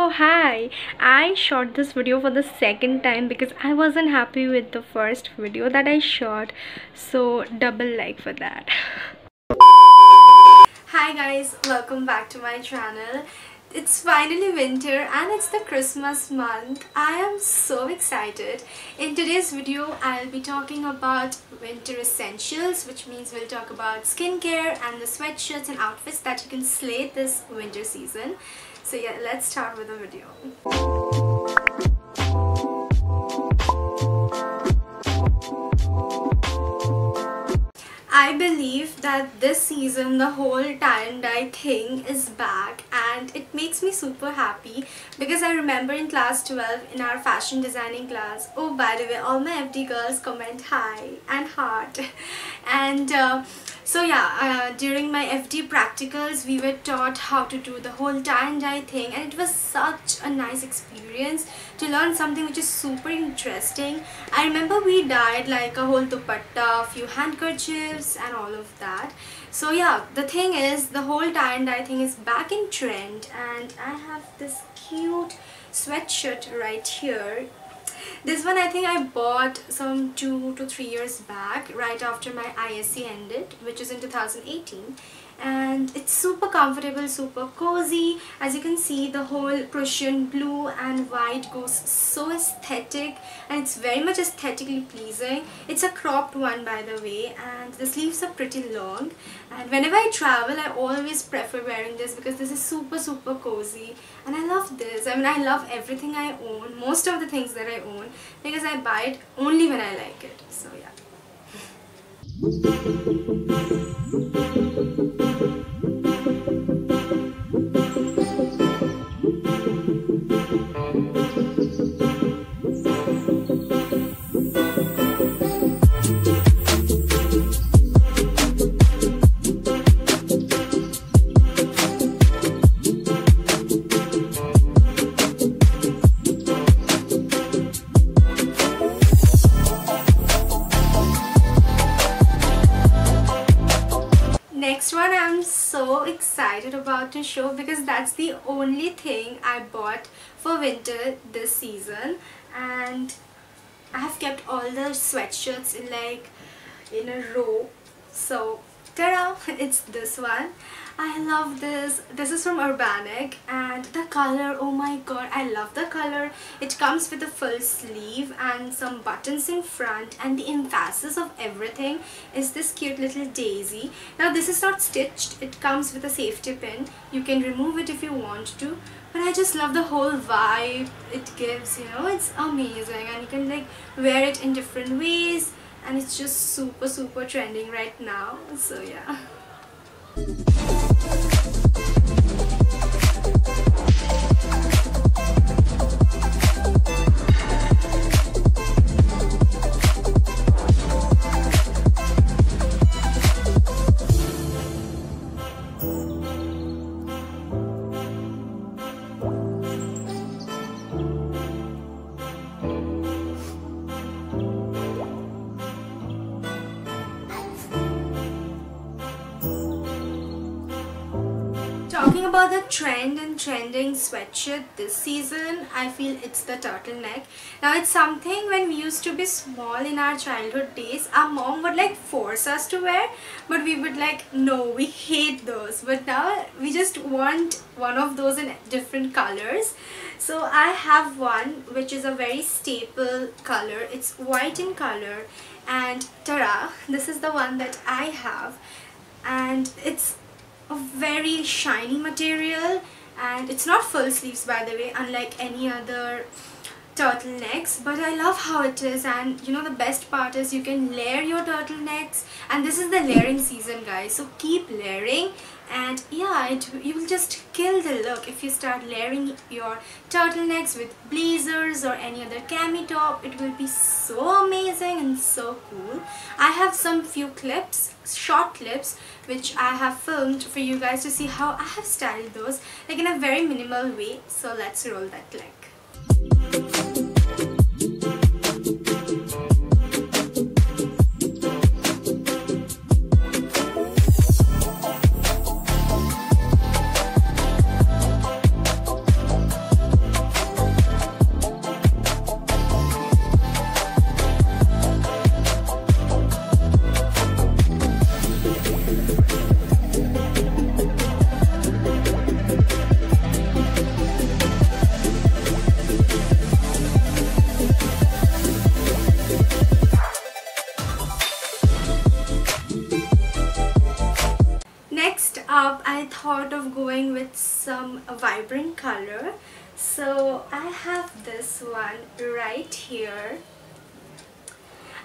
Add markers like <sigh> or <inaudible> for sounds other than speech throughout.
Oh hi, I shot this video for the second time because I wasn't happy with the first video that I shot so double like for that. <laughs> Hi guys, welcome back to my channel. It's finally winter and it's the Christmas month. I am so excited. In today's video, I'll be talking about winter essentials which means we'll talk about skincare and the sweatshirts and outfits that you can slay this winter season. So yeah, let's start with the video. I believe that this season the whole tie and dye thing is back and it makes me super happy because I remember in class 12 in our fashion designing class oh by the way all my FD girls comment hi and heart <laughs> and uh, so yeah, uh, during my FD practicals, we were taught how to do the whole tie and dye thing and it was such a nice experience to learn something which is super interesting. I remember we dyed like a whole dupatta, a few handkerchiefs and all of that. So yeah, the thing is, the whole tie and dye thing is back in trend and I have this cute sweatshirt right here this one I think I bought some two to three years back right after my ISC ended which is in 2018 and it's super comfortable super cozy. As you can see the whole Prussian blue and white goes so aesthetic and it's very much aesthetically pleasing. It's a cropped one by the way and the sleeves are pretty long. And whenever I travel I always prefer wearing this because this is super super cozy. And I love this. I mean I love everything I own most of the things that I own because I buy it only when I like it. So yeah Thank you. I'm so excited about to show because that's the only thing I bought for winter this season. And I have kept all the sweatshirts in like in a row. So ta-da <laughs> it's this one I love this. This is from Urbanic and the color, oh my god, I love the color. It comes with a full sleeve and some buttons in front and the emphasis of everything is this cute little daisy. Now this is not stitched, it comes with a safety pin. You can remove it if you want to but I just love the whole vibe it gives, you know, it's amazing and you can like wear it in different ways and it's just super super trending right now so yeah about the trend and trending sweatshirt this season, I feel it's the turtleneck. Now it's something when we used to be small in our childhood days, our mom would like force us to wear, but we would like, no, we hate those. But now we just want one of those in different colors. So I have one which is a very staple color. It's white in color and tara, this is the one that I have and it's a very shiny material and it's not full sleeves by the way unlike any other turtlenecks but I love how it is and you know the best part is you can layer your turtlenecks and this is the layering season guys so keep layering and yeah it you will just kill the look if you start layering your turtlenecks with blazers or any other cami top. It will be so amazing and so cool. I have some few clips short clips which I have filmed for you guys to see how I have styled those like in a very minimal way so let's roll that clip going with some vibrant color so I have this one right here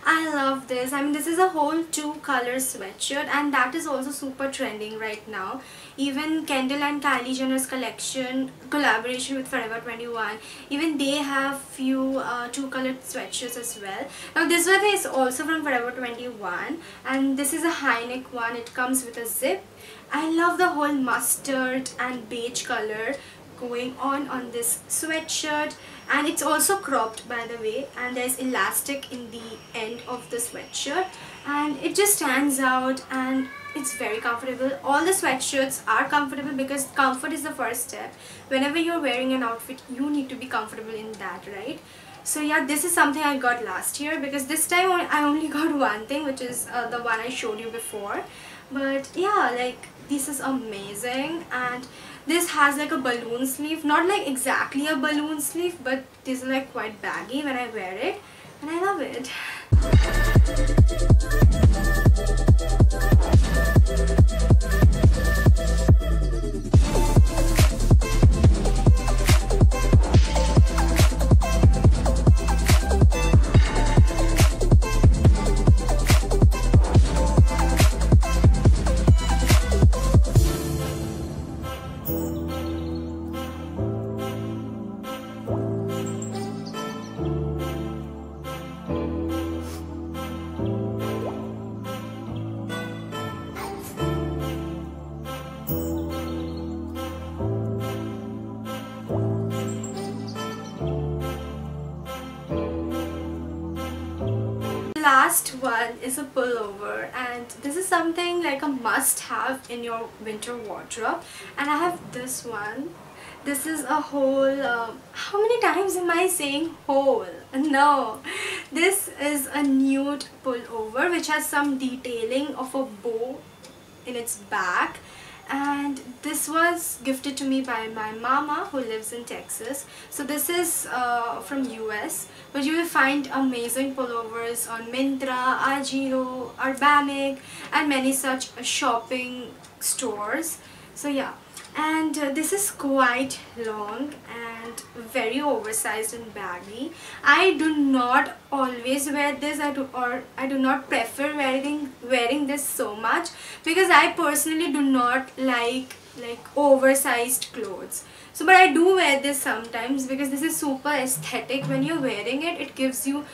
I love this. I mean this is a whole two color sweatshirt and that is also super trending right now. Even Kendall and Kylie Jenner's collection collaboration with Forever 21 even they have few uh, two colored sweatshirts as well. Now this one is also from Forever 21 and this is a high neck one. It comes with a zip. I love the whole mustard and beige color going on on this sweatshirt and it's also cropped by the way and there's elastic in the end of the sweatshirt and it just stands out and it's very comfortable. All the sweatshirts are comfortable because comfort is the first step. Whenever you're wearing an outfit you need to be comfortable in that right? So yeah this is something I got last year because this time I only <laughs> got one thing which is uh, the one I showed you before. But yeah like this is amazing. And this has like a balloon sleeve not like exactly a balloon sleeve but this is like quite baggy when I wear it. And I love it <laughs> last one is a pullover and this is something like a must have in your winter wardrobe. And I have this one. This is a whole uh, how many times am I saying whole? <laughs> No. This is a nude pullover which has some detailing of a bow in its back and this was gifted to me by my mama who lives in Texas. So this is uh, from US but you will find amazing pullovers on Myntra, Ajio, Urbanic and many such shopping stores. So yeah. And uh, this is quite long and very oversized and baggy. I do not always wear this. I do or i do not prefer wearing wearing this so much because i personally do not like like oversized clothes. So but i do wear this sometimes because this is super aesthetic. When you're wearing it it gives you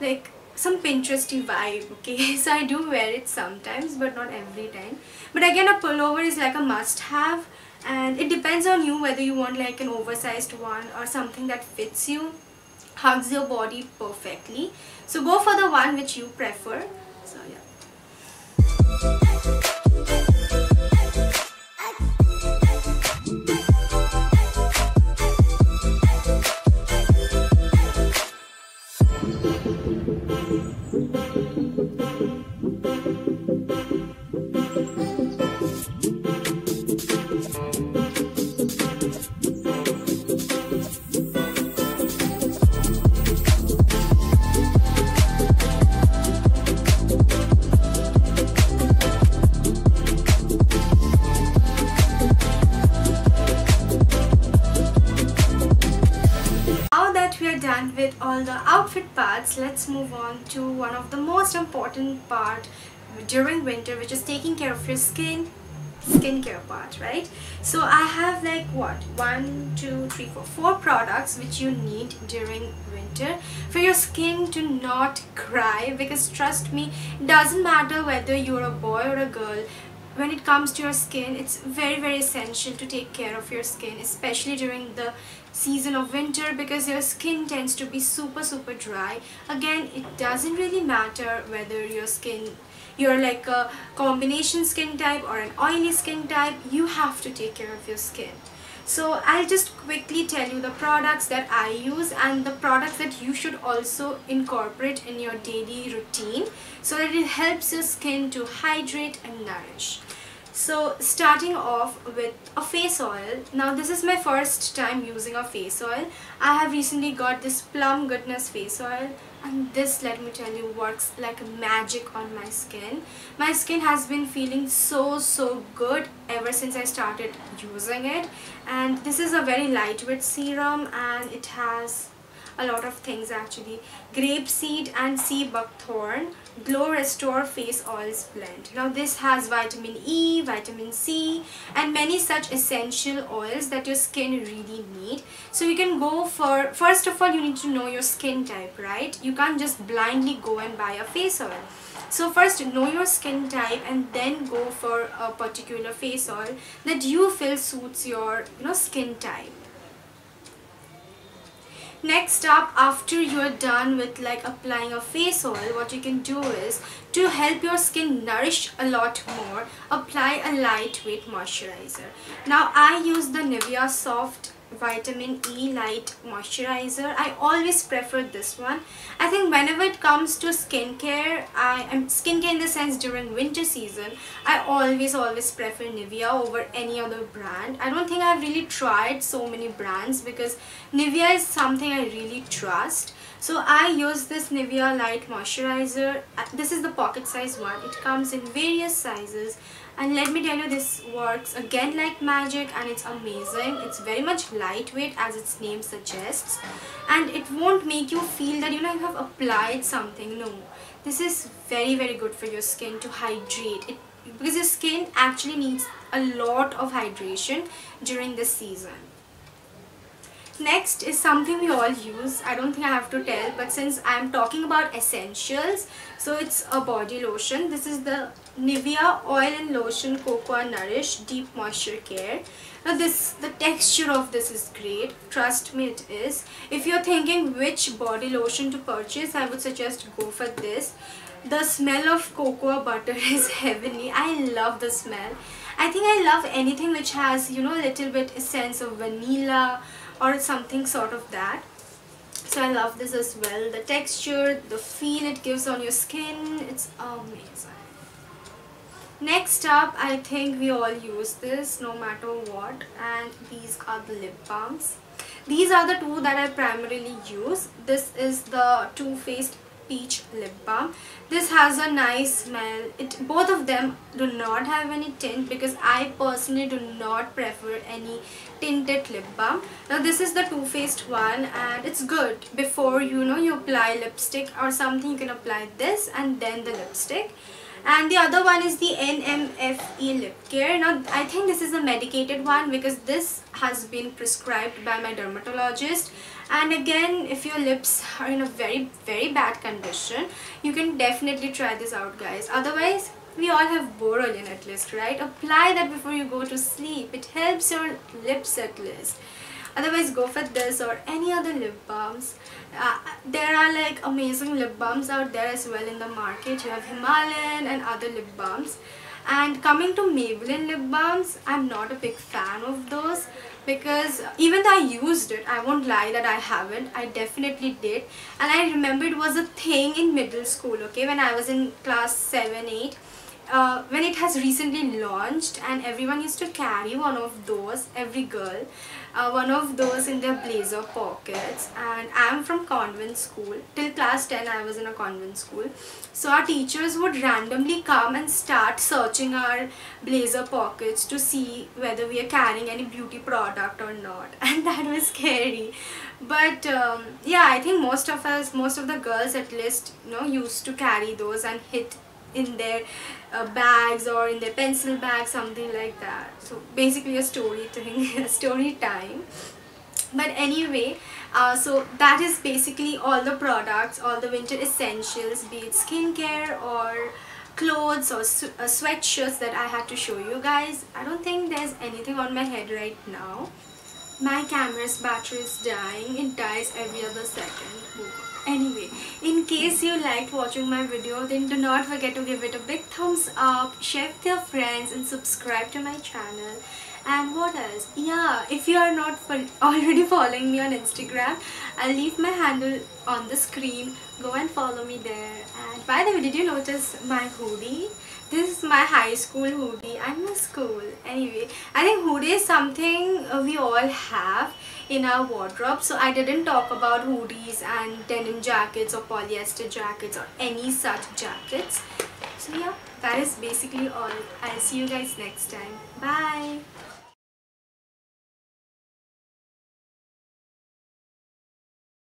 like some Pinteresty vibe okay? <laughs> So I do wear it sometimes but not every time. But again a pullover is like a must have and it depends on you whether you want like an oversized one or something that fits you hugs your body perfectly. So go for the one which you prefer. So yeah done with all the outfit parts, let's move on to one of the most important part during winter which is taking care of your skin skincare part right? So i have like what? One two three four four products which you need during winter for your skin to not cry because trust me it doesn't matter whether you're a boy or a girl when it comes to your skin it's very very essential to take care of your skin especially during the season of winter because your skin tends to be super super dry. Again it doesn't really matter whether your skin you're like a combination skin type or an oily skin type you have to take care of your skin so I'll just quickly tell you the products that I use and the products that you should also incorporate in your daily routine so that it helps your skin to hydrate and nourish. So starting off with a face oil. Now this is my first time using a face oil. I have recently got this Plum Goodness face oil and this let me tell you works like magic on my skin. My skin has been feeling so so good ever since I started using it and this is a very lightweight serum and it has a lot of things actually. Grape seed and sea buckthorn Glow Restore Face Oils blend. Now this has vitamin E, vitamin C and many such essential oils that your skin really need. So you can go for, first of all you need to know your skin type, right? You can't just blindly go and buy a face oil. So first know your skin type and then go for a particular face oil that you feel suits your you know skin type next up after you're done with like applying a face oil what you can do is to help your skin nourish a lot more apply a lightweight moisturizer. Now i use the nivea soft vitamin E light moisturizer. I always prefer this one. I think whenever it comes to skincare I am skincare in the sense during winter season I always always prefer Nivea over any other brand. I don't think I've really tried so many brands because Nivea is something I really trust so I use this Nivea light moisturizer. Uh, this is the pocket size one. It comes in various sizes. And let me tell you this works again like magic and it's amazing. It's very much lightweight as its name suggests. And it won't make you feel that you know you have applied something. No. This is very very good for your skin to hydrate. It because your skin actually needs a lot of hydration during this season next is something we all use. I don't think i have to tell but since i'm talking about essentials so it's a body lotion. This is the nivea oil and lotion cocoa nourish deep moisture care. Now this the texture of this is great. Trust me it is. If you're thinking which body lotion to purchase i would suggest go for this. The smell of cocoa butter <laughs> is heavenly. I love the smell. I think i love anything which has you know a little bit sense of vanilla or something sort of that. So I love this as well. The texture the feel it gives on your skin it's amazing. Next up I think we all use this no matter what and these are the lip balms. These are the two that I primarily use. This is the Too Faced peach lip balm. This has a nice smell. It both of them do not have any tint because I personally do not prefer any tinted lip balm. Now this is the Too Faced one and it's good. Before you know you apply lipstick or something you can apply this and then the lipstick. And the other one is the NMFE lip care. Now I think this is a medicated one because this has been prescribed by my dermatologist and again if your lips are in a very very bad condition you can definitely try this out guys. Otherwise we all have Boroline at least right? Apply that before you go to sleep. It helps your lips at least. Otherwise go for this or any other lip balms. Uh, there are like amazing lip balms out there as well in the market. You have Himalayan and other lip balms. And coming to Maybelline lip balms I'm not a big fan of those because even though I used it I won't lie that I haven't. I definitely did. And I remember it was a thing in middle school okay when I was in class 7 8 uh, when it has recently launched and everyone used to carry one of those every girl uh, one of those in their blazer pockets. And I'm from convent school. Till class 10 I was in a convent school. So our teachers would randomly come and start searching our blazer pockets to see whether we are carrying any beauty product or not. <laughs> And that was scary. But um, yeah I think most of us most of the girls at least you know used to carry those and hit in their uh, bags or in their pencil bag something like that. So basically a story thing <laughs> a story time. But anyway uh, so that is basically all the products all the winter essentials be it skincare or clothes or uh, sweatshirts that I had to show you guys. I don't think there's anything on my head right now. My camera's battery is dying. It dies every other second Anyway, in case you liked watching my video, then do not forget to give it a big thumbs up, share with your friends and subscribe to my channel. And what else? Yeah, if you are not <laughs> already following me on Instagram, I'll leave my handle on the screen. Go and follow me there. And by the way, did you notice my hoodie? this is my high school hoodie. I miss school. Anyway, I think hoodie is something uh, we all have in our wardrobe. So I didn't talk about hoodies and denim jackets or polyester jackets or any such jackets. So yeah, that is basically all. I'll see you guys next time. Bye.